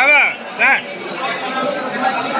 来吧来。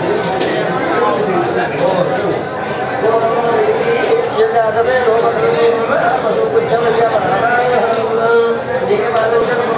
Gracias.